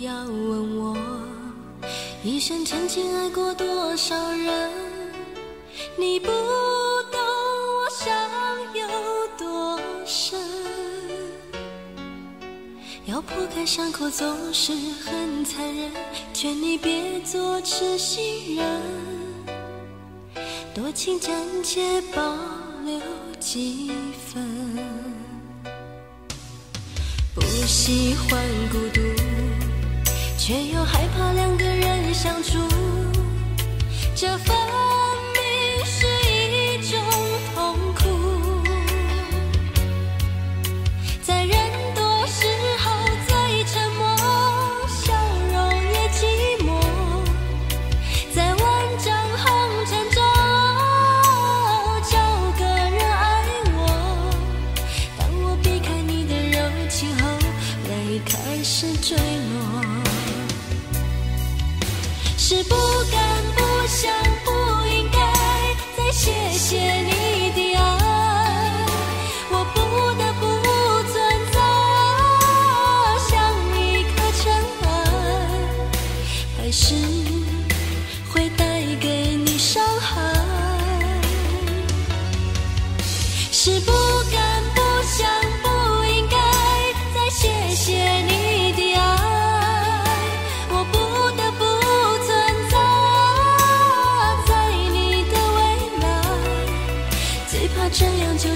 要问我，一生曾经爱过多少人？你不懂我伤有多深。要破开伤口总是很残忍，劝你别做痴心人，多情暂且保留几分。不喜欢孤独，却又害怕两个人相处，这份是不敢、不想、不应该再谢谢你的爱，我不得不存在，像一颗尘埃，还是会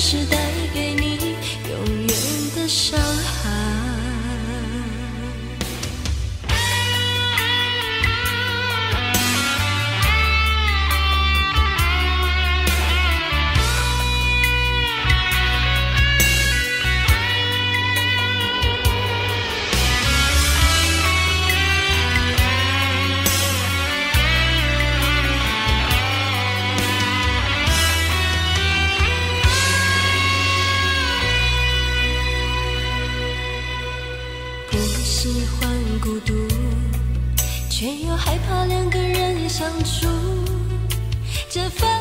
这样就出这份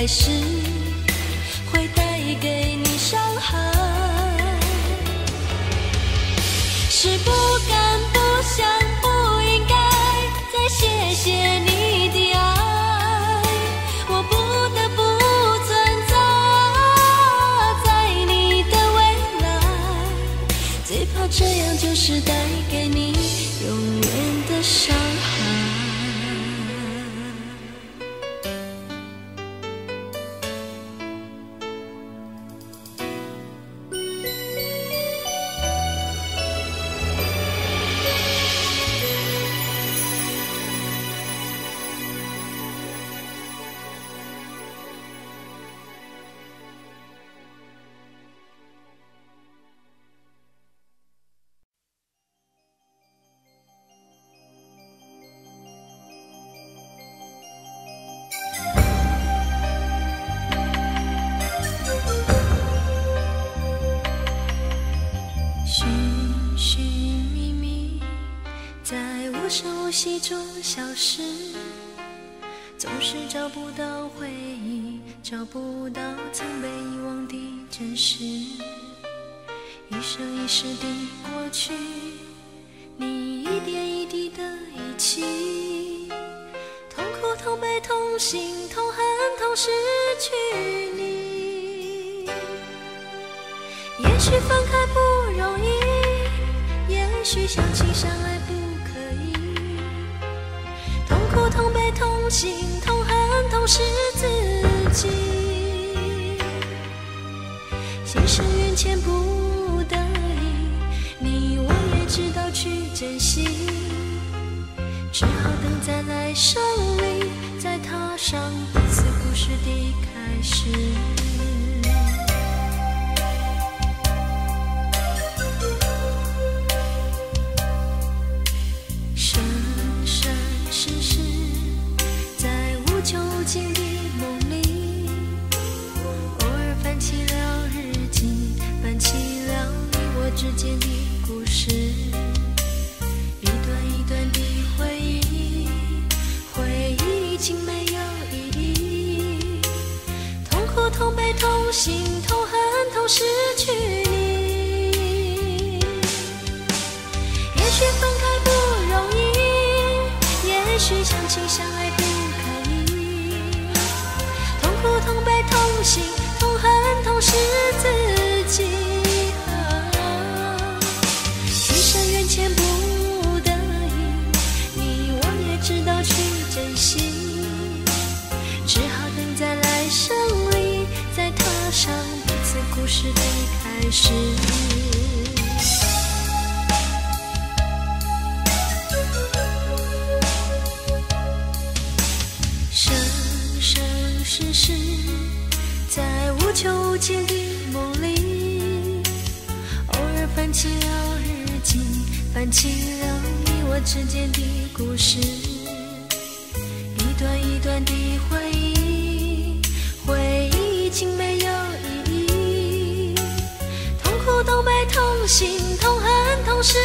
还是会带给你伤害。是不敢、不想、不应该再谢谢你的爱，我不得不存在在你的未来，最怕这样就是带给无声无息中消失，总是找不到回忆，找不到曾被遗忘的真实。一生一世的过去，你一点一滴的遗弃，痛苦、痛悲、痛心、痛恨、痛失去你。也许分开不容易，也许相亲相爱心痛恨痛是自己，情深缘浅不得已，你我也知道去珍惜，只好等在来生里，再踏上彼此故事的开始。心痛恨痛失去你，也许分开不容易，也许相亲相爱不可以，痛苦痛悲痛心，痛恨痛失自己。是生生世世在无穷无尽的梦里偶尔翻起了日记翻起了你我之间的故事。心痛恨痛失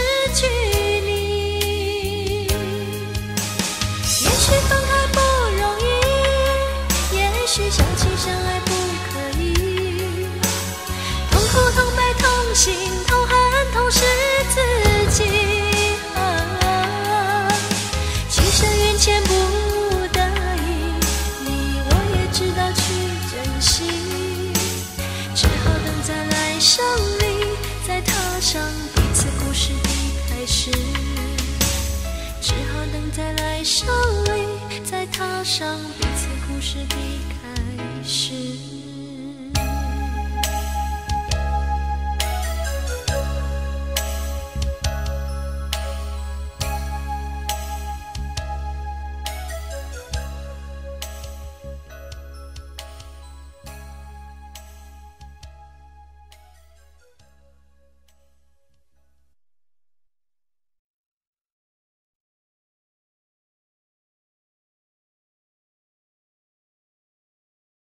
上彼此故事的开始。